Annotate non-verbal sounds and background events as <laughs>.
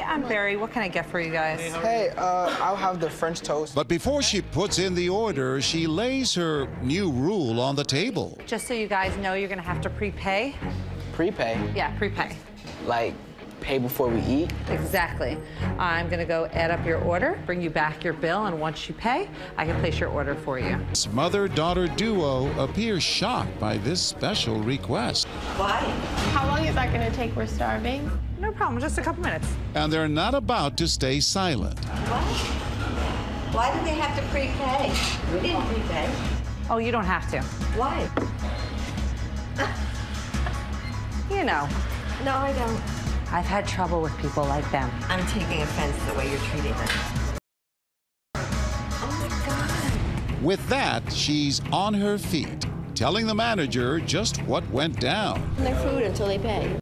Hi, I'm Barry. What can I get for you guys? Hey, uh, I'll have the French toast. But before she puts in the order, she lays her new rule on the table. Just so you guys know, you're gonna have to prepay. Prepay. Yeah, prepay. Like, pay before we eat. Exactly. I'm gonna go add up your order, bring you back your bill, and once you pay, I can place your order for you. This mother-daughter duo appears shocked by this special request. Why? How long is that going to take? We're starving. No problem, just a couple minutes. And they're not about to stay silent. What? Why do they have to prepay? We didn't prepay. Oh, you don't have to. Why? <laughs> You know, No, I don't. I've had trouble with people like them. I'm taking offense the way you're treating them. Oh my God. With that, she's on her feet, telling the manager just what went down. Their food until they pay.